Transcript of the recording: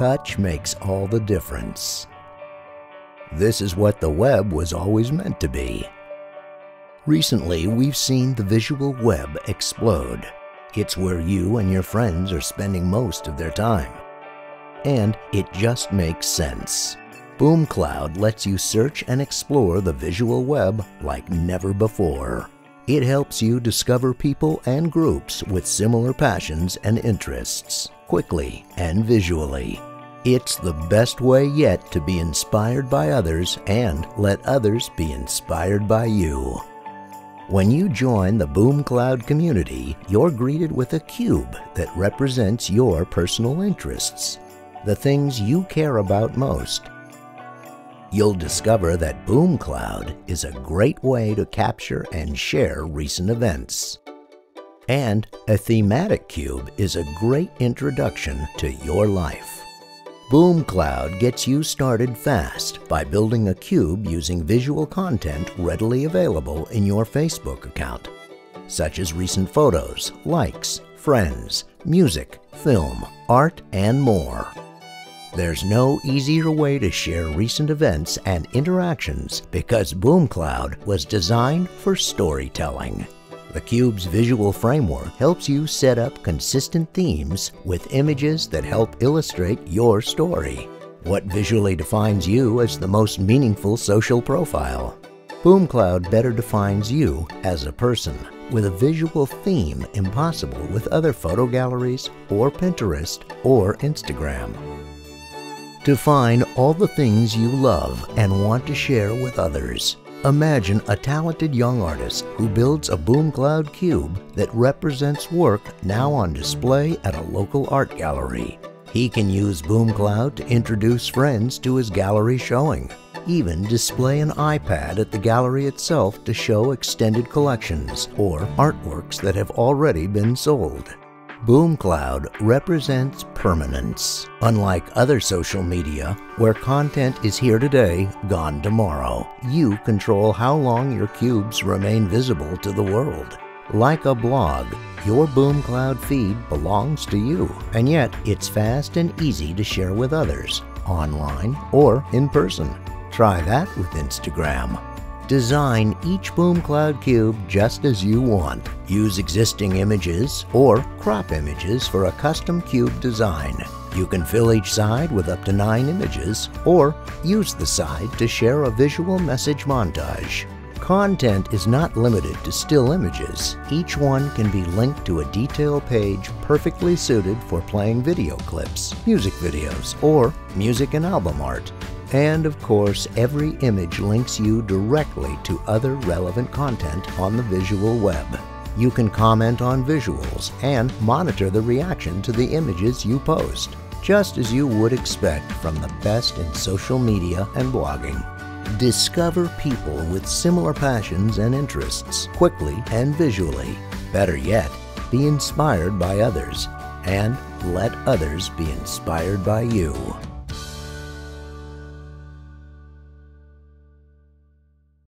touch makes all the difference. This is what the web was always meant to be. Recently, we've seen the visual web explode. It's where you and your friends are spending most of their time. And it just makes sense. BoomCloud lets you search and explore the visual web like never before. It helps you discover people and groups with similar passions and interests quickly and visually. It's the best way yet to be inspired by others and let others be inspired by you. When you join the BoomCloud community, you're greeted with a cube that represents your personal interests, the things you care about most. You'll discover that BoomCloud is a great way to capture and share recent events. And a thematic cube is a great introduction to your life. BoomCloud gets you started fast by building a cube using visual content readily available in your Facebook account, such as recent photos, likes, friends, music, film, art, and more. There's no easier way to share recent events and interactions because BoomCloud was designed for storytelling. The Cube's visual framework helps you set up consistent themes with images that help illustrate your story. What visually defines you as the most meaningful social profile? BoomCloud better defines you as a person with a visual theme impossible with other photo galleries or Pinterest or Instagram. Define all the things you love and want to share with others. Imagine a talented young artist who builds a BoomCloud cube that represents work now on display at a local art gallery. He can use BoomCloud to introduce friends to his gallery showing. Even display an iPad at the gallery itself to show extended collections or artworks that have already been sold. BoomCloud represents permanence. Unlike other social media, where content is here today, gone tomorrow, you control how long your cubes remain visible to the world. Like a blog, your BoomCloud feed belongs to you, and yet it's fast and easy to share with others, online or in person. Try that with Instagram. Design each BoomCloud cube just as you want. Use existing images or crop images for a custom cube design. You can fill each side with up to nine images or use the side to share a visual message montage. Content is not limited to still images. Each one can be linked to a detail page perfectly suited for playing video clips, music videos, or music and album art. And of course, every image links you directly to other relevant content on the visual web. You can comment on visuals and monitor the reaction to the images you post, just as you would expect from the best in social media and blogging. Discover people with similar passions and interests quickly and visually. Better yet, be inspired by others and let others be inspired by you.